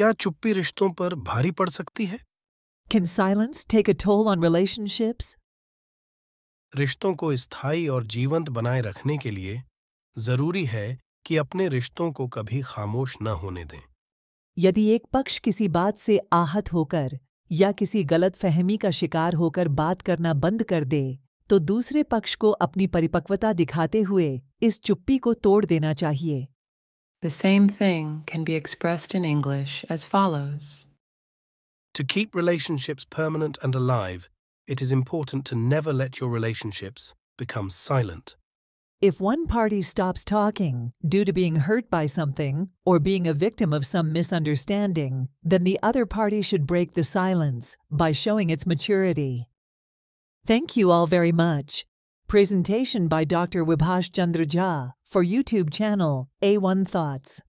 क्या चुप्पी रिश्तों पर भारी पड़ सकती है? Can silence take a toll on relationships? रिश्तों को स्थायी और जीवंत बनाए रखने के लिए ज़रूरी है कि अपने रिश्तों को कभी खामोश न होने दें। यदि एक पक्ष किसी बात से आहत होकर या किसी गलत फहमी का शिकार होकर बात करना बंद कर दे तो दूसरे पक्ष को अपनी परिपक्वता दिखाते हुए इस चुप्पी को तोड़ देना चाहिए। The same thing can be expressed in English as follows To keep relationships permanent and alive, it is important to never let your relationships become silent. If one party stops talking due to being hurt by something or being a victim of some misunderstanding, then the other party should break the silence by showing its maturity. Thank you all very much. Presentation by Dr. Bibhash Chandra Jha for YouTube channel A1 Thoughts.